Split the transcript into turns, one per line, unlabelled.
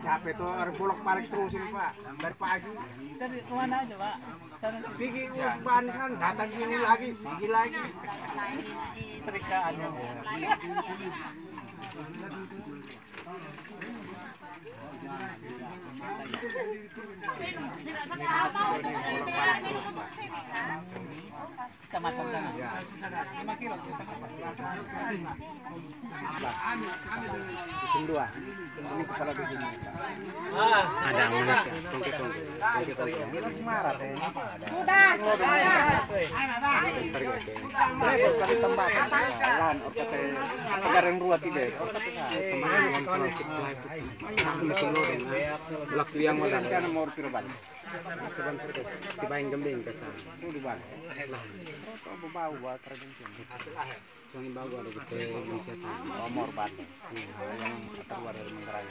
Capek tuh orang bolak balik terus ini pak dari pagi.
Dari ke mana aja pak?
Pergi ban kan datang gini lagi, pergi lagi.
setrikaannya. Kecamatan sana. Lima kilo.
Dusun dua. Ini kepala dusun.
Ada ya.
Tunggu tunggu. Tunggu tunggu. Ini marah deh.
Udah,
Repot kali tambah lan oke teh agar yang ruat tidak. Kemarin sekolah Blok yang mau dan kan mau kira balik. Sebentar itu dibayang gembeng ke sana. Itu di. Kok bau bau kerja Jangan bau ada gitu bisa tuh. Omor ban. Yang keluar dari Manggarai.